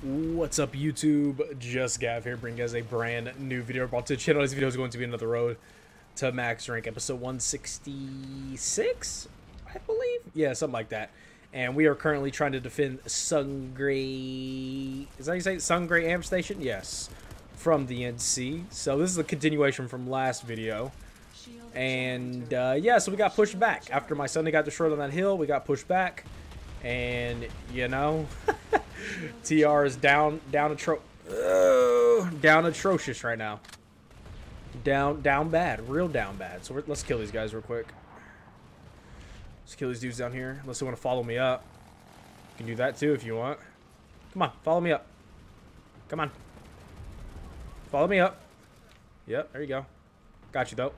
What's up YouTube? Just Gav here bringing you guys a brand new video brought to the channel. This video is going to be another road to max rank episode 166, I believe. Yeah, something like that. And we are currently trying to defend Sungrey. Is that how you say? Sungrey Amp Station? Yes. From the NC. So this is a continuation from last video. And uh, yeah, so we got pushed back. After my Sunder got destroyed on that hill, we got pushed back. And, you know, TR is down, down, atro uh, down atrocious right now. Down, down bad. Real down bad. So let's kill these guys real quick. Let's kill these dudes down here. Unless they want to follow me up. You can do that too if you want. Come on, follow me up. Come on. Follow me up. Yep, there you go. Got you though.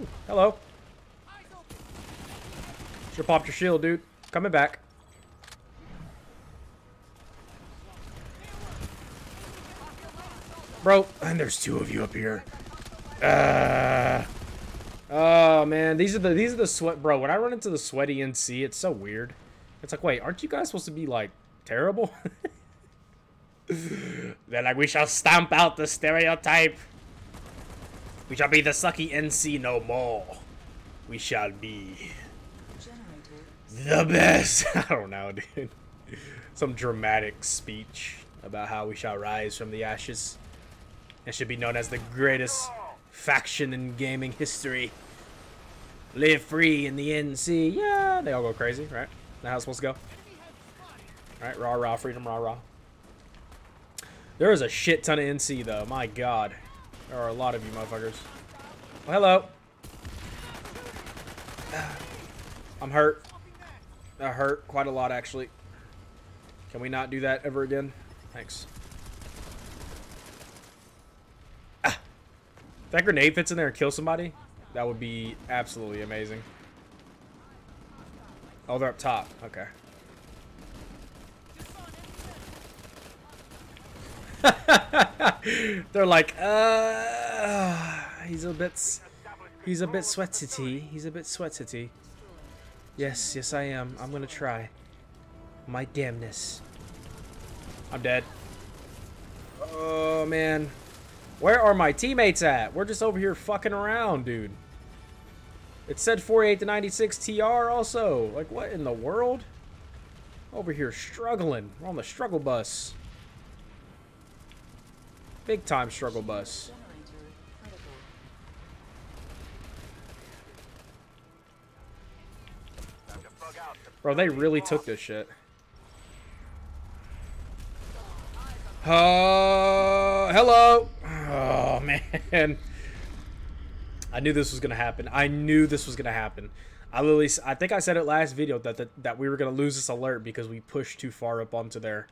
Ooh, hello. Should popped your shield, dude. Coming back. Bro, and there's two of you up here. Uh, oh man, these are the these are the sweat bro. When I run into the sweaty NC, it's so weird. It's like, wait, aren't you guys supposed to be like terrible? They're like, we shall stamp out the stereotype. We shall be the sucky NC no more. We shall be the best. I don't know, dude. Some dramatic speech about how we shall rise from the ashes and should be known as the greatest faction in gaming history. Live free in the NC. Yeah, they all go crazy, right? That's how it's supposed to go. Alright, rah rah, freedom, rah rah. There is a shit ton of NC though. My god. There are a lot of you motherfuckers. Oh, hello. I'm hurt. That hurt quite a lot, actually. Can we not do that ever again? Thanks. Ah. If that grenade fits in there and kills somebody, that would be absolutely amazing. Oh, they're up top. Okay. they're like, uh, he's a bit, he's a bit sweaty. He's a bit sweaty. Yes, yes I am. I'm gonna try. My damnness. I'm dead. Oh, man. Where are my teammates at? We're just over here fucking around, dude. It said 48 to 96 TR also. Like, what in the world? Over here struggling. We're on the struggle bus. Big time struggle bus. Bro, they really took this shit. Uh, hello. Man. I knew this was going to happen. I knew this was going to happen. I literally, I think I said it last video that, that, that we were going to lose this alert because we pushed too far up onto their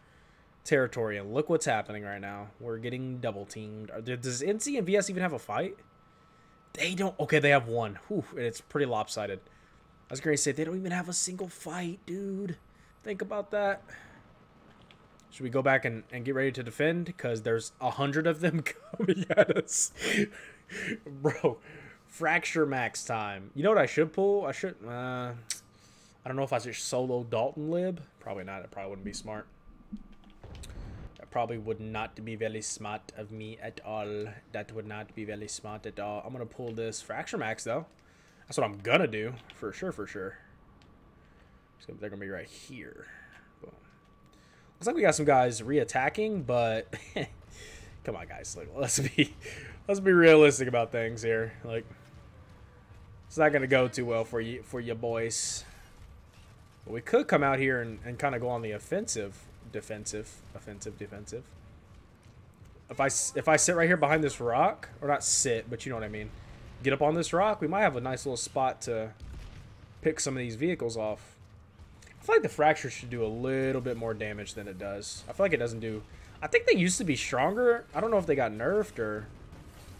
territory. And look what's happening right now. We're getting double teamed. Uh, does NC and VS even have a fight? They don't. Okay, they have one. Whew, and it's pretty lopsided. I was going to say, they don't even have a single fight, dude. Think about that. Should we go back and, and get ready to defend? Because there's a hundred of them coming at us. Bro, fracture max time. You know what I should pull? I should... Uh, I don't know if I should solo Dalton lib. Probably not. It probably wouldn't be smart. That probably would not be very smart of me at all. That would not be very smart at all. I'm going to pull this fracture max, though. That's what I'm gonna do, for sure, for sure. So they're gonna be right here. Boom. Looks like we got some guys re-attacking, but come on, guys. Like, let's be let's be realistic about things here. Like, it's not gonna go too well for you for you boys. But we could come out here and, and kind of go on the offensive, defensive, offensive, defensive. If I if I sit right here behind this rock, or not sit, but you know what I mean get up on this rock, we might have a nice little spot to pick some of these vehicles off. I feel like the fracture should do a little bit more damage than it does. I feel like it doesn't do... I think they used to be stronger. I don't know if they got nerfed or...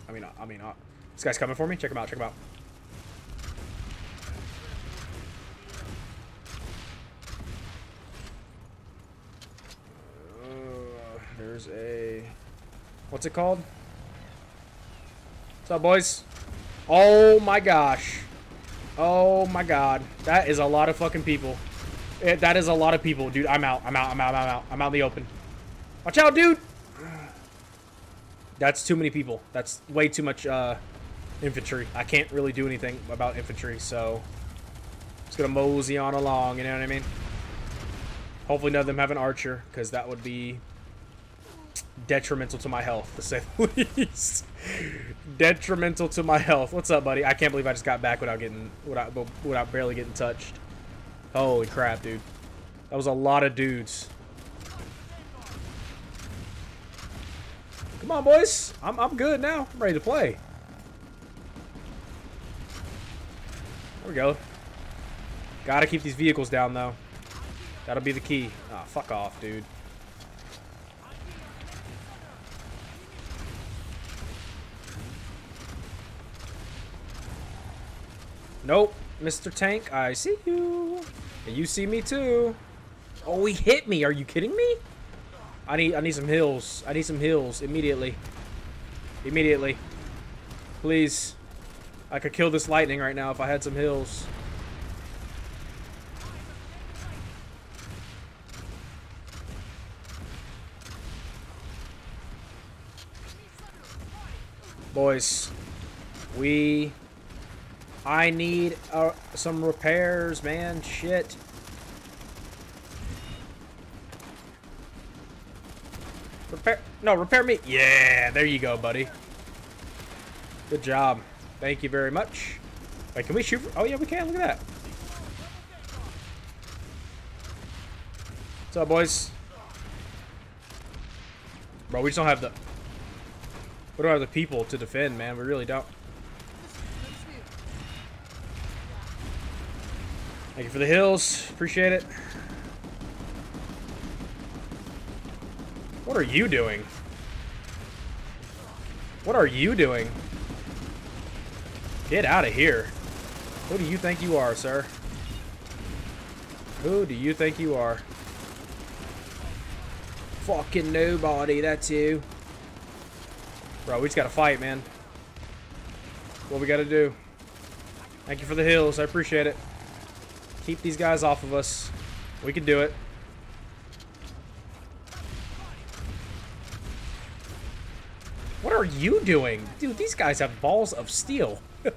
I mean, I mean, uh, this guy's coming for me. Check him out, check him out. Uh, there's a... What's it called? What's up, boys? Oh my gosh. Oh my god. That is a lot of fucking people. It, that is a lot of people, dude. I'm out. I'm out. I'm out. I'm out. I'm out in the open. Watch out, dude. That's too many people. That's way too much uh, infantry. I can't really do anything about infantry, so just gonna mosey on along. You know what I mean? Hopefully, none of them have an archer, because that would be detrimental to my health, to say the least. detrimental to my health. What's up, buddy? I can't believe I just got back without getting without without barely getting touched. Holy crap, dude. That was a lot of dudes. Come on, boys. I'm, I'm good now. I'm ready to play. There we go. Gotta keep these vehicles down, though. That'll be the key. Ah, oh, fuck off, dude. Nope. Mr. Tank, I see you. And you see me too. Oh, he hit me. Are you kidding me? I need I need some hills. I need some hills immediately. Immediately. Please. I could kill this lightning right now if I had some hills. Boys, we I need uh, some repairs, man. Shit. Repair. No, repair me. Yeah, there you go, buddy. Good job. Thank you very much. Wait, can we shoot? oh, yeah, we can. Look at that. What's up, boys? Bro, we just don't have the... We don't have the people to defend, man. We really don't. Thank you for the hills. Appreciate it. What are you doing? What are you doing? Get out of here. Who do you think you are, sir? Who do you think you are? Fucking nobody, that's you. Bro, we just gotta fight, man. What we gotta do. Thank you for the hills, I appreciate it. Keep these guys off of us. We can do it. What are you doing? Dude, these guys have balls of steel.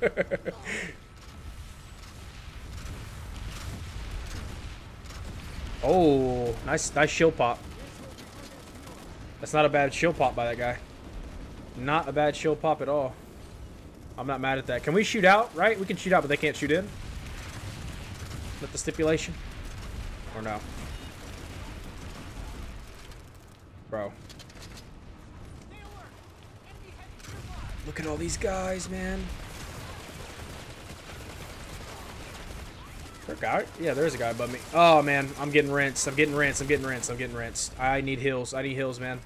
oh, nice, nice shield pop. That's not a bad shield pop by that guy. Not a bad shield pop at all. I'm not mad at that. Can we shoot out, right? We can shoot out, but they can't shoot in that the stipulation? Or no? Bro. Look at all these guys, man. There a guy? Yeah, there's a guy above me. Oh, man. I'm getting rinsed. I'm getting rinsed. I'm getting rinsed. I'm getting rinsed. I need hills. I need hills, man.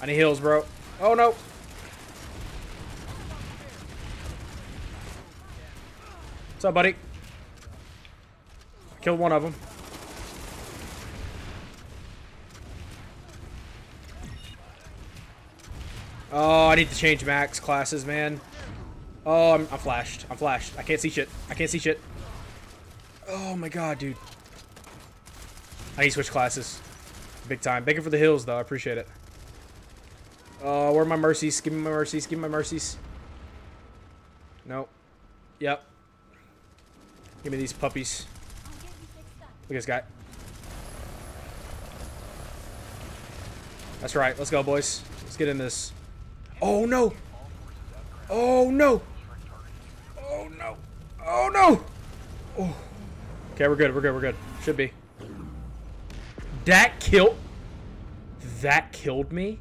I need hills, bro. Oh, no. What's up, buddy? Killed one of them. Oh, I need to change max classes, man. Oh, I'm, I'm flashed. I'm flashed. I can't see shit. I can't see shit. Oh my god, dude. I need to switch classes. Big time. Begging for the hills, though. I appreciate it. Oh, where are my mercies? Give me my mercies. Give me my mercies. Nope. Yep. Give me these puppies. Look at this guy. That's right. Let's go, boys. Let's get in this. Oh, no. Oh, no. Oh, no. Oh, no. Oh. Okay, we're good. We're good. We're good. Should be. That killed... That killed me?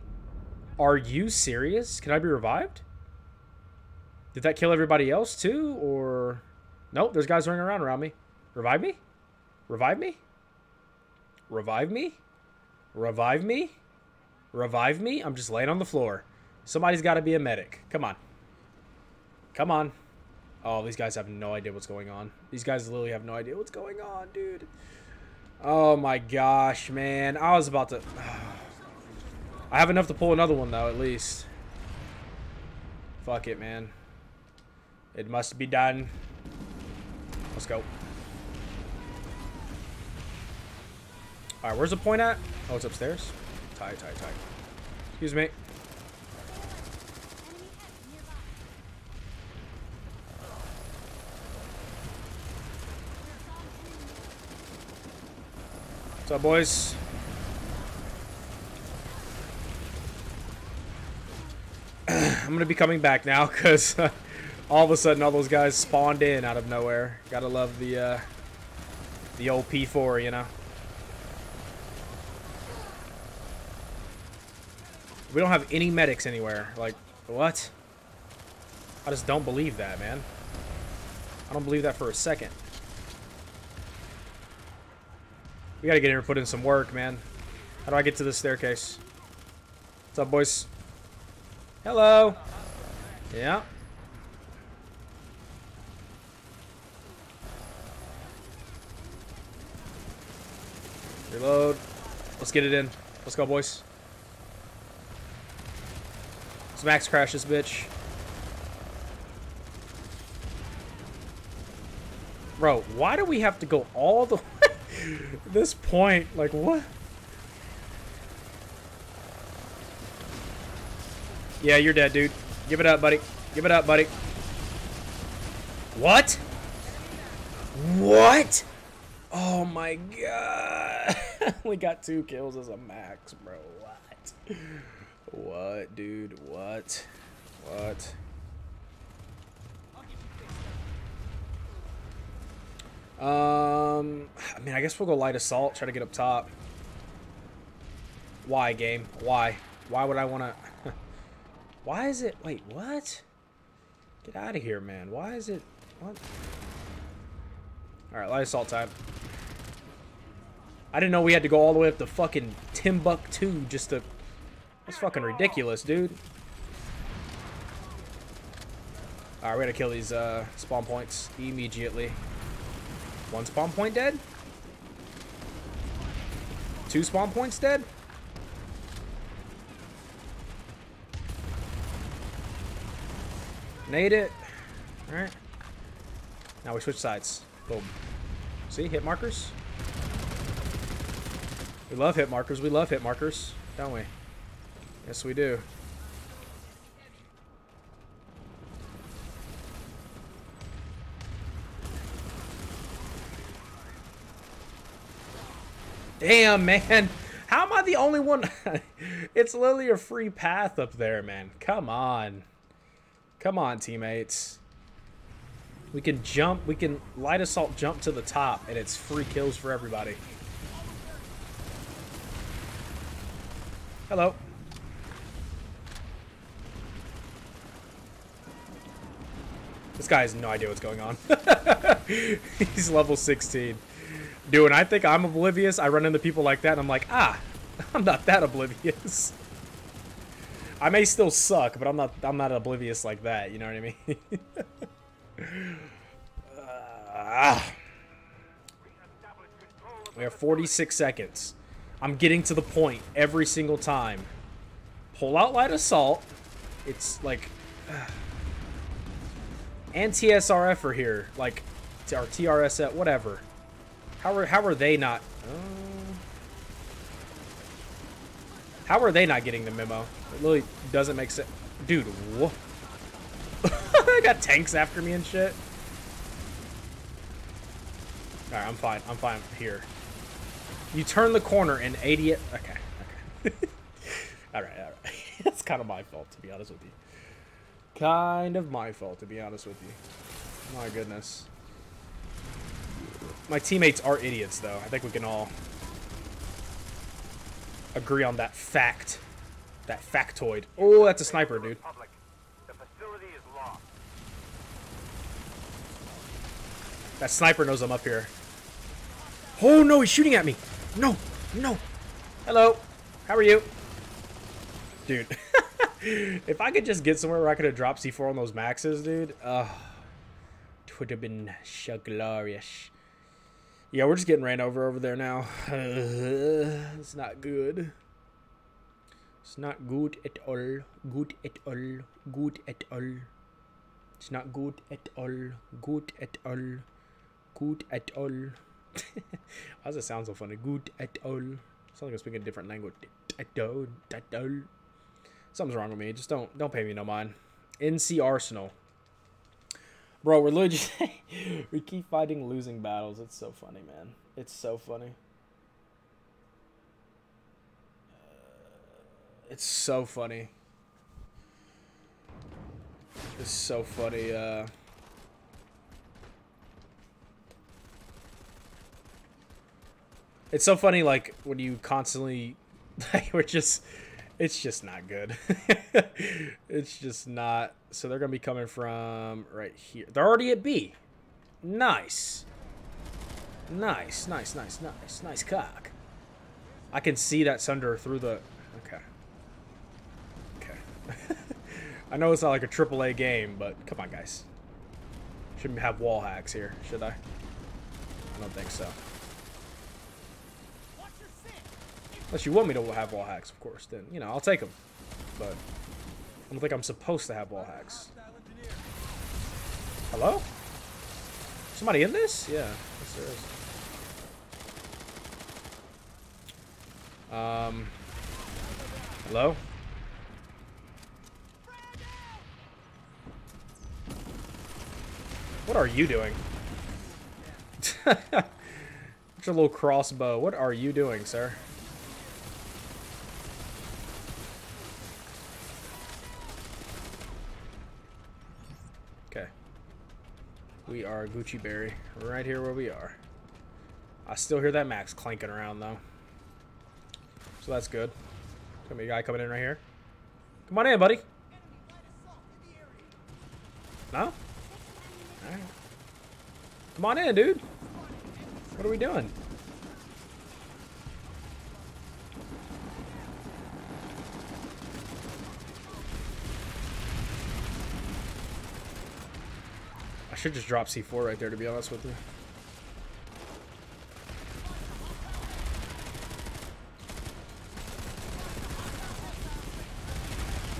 Are you serious? Can I be revived? Did that kill everybody else, too? Or... Nope, there's guys running around around me. Revive me? Revive me? Revive me? Revive me? Revive me? I'm just laying on the floor. Somebody's got to be a medic. Come on. Come on. Oh, these guys have no idea what's going on. These guys literally have no idea what's going on, dude. Oh my gosh, man. I was about to... I have enough to pull another one, though, at least. Fuck it, man. It must be done. Let's go. Alright, where's the point at? Oh, it's upstairs. Tie, tie, tie. Excuse me. What's up, boys? I'm going to be coming back now because... Uh, all of a sudden all those guys spawned in out of nowhere. Gotta love the uh, the old P4, you know. We don't have any medics anywhere. Like, what? I just don't believe that, man. I don't believe that for a second. We gotta get in here and put in some work, man. How do I get to the staircase? What's up, boys? Hello. Yeah. Reload. Let's get it in. Let's go, boys. Let's max crash this bitch. Bro, why do we have to go all the way? this point? Like, what? Yeah, you're dead, dude. Give it up, buddy. Give it up, buddy. What? What? Oh my god. we got two kills as a max, bro. What? What, dude? What? What? Um, I mean, I guess we'll go light assault, try to get up top. Why, game? Why? Why would I want to... Why is it... Wait, what? Get out of here, man. Why is it... What? Alright, light assault time. I didn't know we had to go all the way up to fucking Timbuktu just to... That's fucking ridiculous, dude. Alright, we gotta kill these uh, spawn points immediately. One spawn point dead? Two spawn points dead? Nade it. Alright. Now we switch sides. Boom. See, hit markers. We love hit markers. We love hit markers, don't we? Yes, we do. Damn, man. How am I the only one? it's literally a free path up there, man. Come on. Come on, teammates. We can jump. We can light assault jump to the top, and it's free kills for everybody. Hello. This guy has no idea what's going on. He's level 16. Dude, I think I'm oblivious, I run into people like that, and I'm like, ah, I'm not that oblivious. I may still suck, but I'm not I'm not oblivious like that, you know what I mean? uh, we have 46 seconds. I'm getting to the point every single time. Pull out light assault. It's like and TSRF are here, like or TRS whatever. How are how are they not? Uh, how are they not getting the memo? It really doesn't make sense. Dude? I got tanks after me and shit. Alright, I'm fine. I'm fine here. You turn the corner and 80 it. Okay, okay. alright, alright. That's kind of my fault, to be honest with you. Kind of my fault, to be honest with you. My goodness. My teammates are idiots, though. I think we can all agree on that fact. That factoid. Oh, that's a sniper, dude. That sniper knows I'm up here. Oh, no, he's shooting at me. No, no. Hello. How are you? Dude. if I could just get somewhere where I could have dropped C4 on those maxes, dude. Uh, it would have been so glorious. Yeah, we're just getting ran over over there now. it's not good. It's not good at all. Good at all. Good at all. It's not good at all. Good at all. Good at all. Why does it sound so funny? Good at all. Sounds like I'm speaking a different language. Something's wrong with me. Just don't don't pay me no mind. NC Arsenal. Bro, we're literally we keep fighting losing battles. It's so funny, man. It's so funny. It's so funny. It's so funny. Uh, it's so funny, like when you constantly, like, we're just, it's just not good. it's just not. So they're gonna be coming from right here. They're already at B. Nice. Nice, nice, nice, nice, nice cock. I can see that Sunder through the. Okay. Okay. I know it's not like a AAA game, but come on, guys. Shouldn't have wall hacks here, should I? I don't think so. Unless you want me to have wall hacks, of course, then, you know, I'll take them. But I don't think I'm supposed to have wall hacks. Hello? Somebody in this? Yeah, yes there is. Um, hello? What are you doing? What's your little crossbow? What are you doing, sir? Okay. We are Gucci Berry. Right here where we are. I still hear that max clanking around, though. So that's good. Come be a guy coming in right here. Come on in, buddy. No? Alright. Come on in, dude. What are we doing? Should just drop C4 right there, to be honest with you.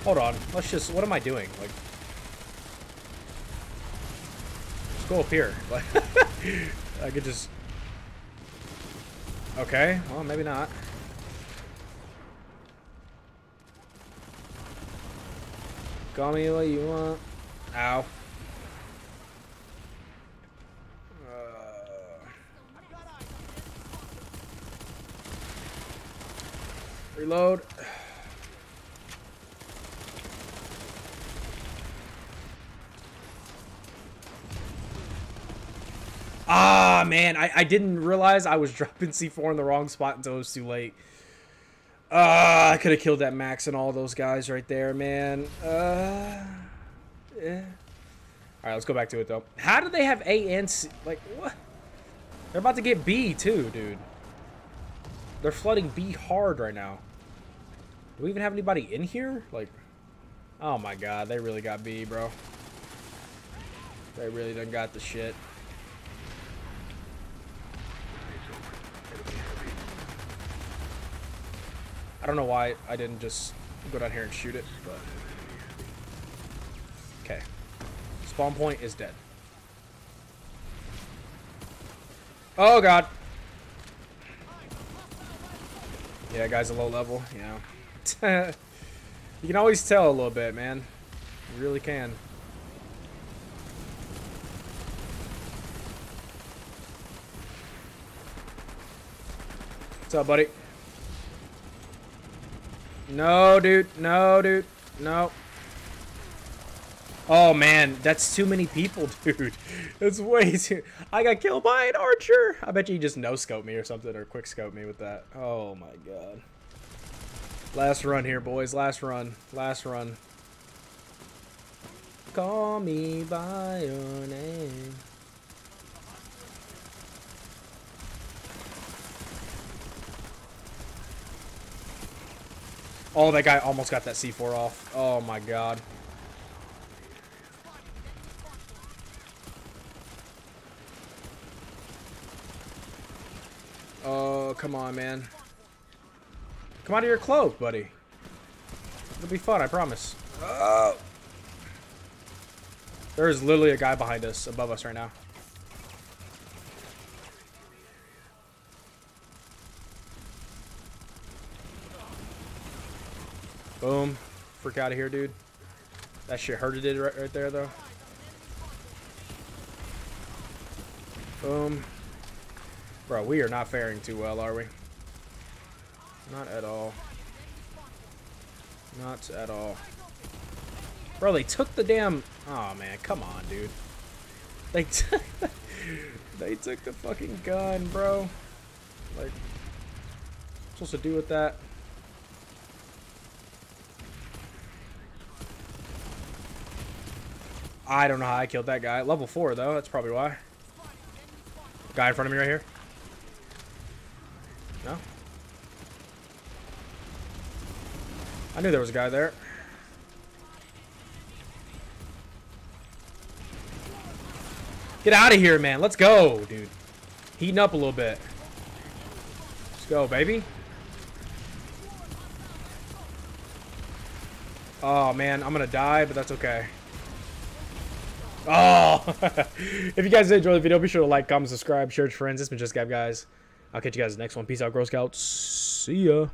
Hold on. Let's just... What am I doing? Like... Let's go up here. I could just... Okay, well, maybe not. Call me what you want. Ow. Reload. Ah, man, I, I didn't realize I was dropping C4 in the wrong spot until it was too late. Uh, I could have killed that Max and all those guys right there, man. Uh, yeah. All right, let's go back to it, though. How do they have A and C? Like, what? They're about to get B, too, dude. They're flooding B hard right now. Do we even have anybody in here? Like, oh my god, they really got B, bro. They really done got the shit. I don't know why I didn't just go down here and shoot it, but... Okay. Spawn point is dead. Oh, God. Yeah, guy's a low level, yeah. you can always tell a little bit, man. You really can. What's up, buddy? No, dude. No, dude. No. Oh, man. That's too many people, dude. That's way too... I got killed by an archer. I bet you just no-scoped me or something or quick-scoped me with that. Oh, my God. Last run here, boys. Last run. Last run. Call me by your name. Oh, that guy almost got that C4 off. Oh my god. Oh, come on, man. Come out of your cloak, buddy. It'll be fun, I promise. Oh. There is literally a guy behind us, above us right now. Boom. Freak out of here, dude. That shit hurted it right, right there, though. Boom. Bro, we are not faring too well, are we? Not at all. Not at all. Bro, they took the damn... Oh, man. Come on, dude. They took... they took the fucking gun, bro. Like... Supposed to do with that? I don't know how I killed that guy. Level 4, though. That's probably why. Guy in front of me right here. No? I knew there was a guy there. Get out of here, man. Let's go, dude. Heating up a little bit. Let's go, baby. Oh, man. I'm going to die, but that's okay. Oh! if you guys did enjoy the video, be sure to like, comment, subscribe, share with friends. Has been Just Gav, guys. I'll catch you guys next one. Peace out, Girl Scouts. See ya.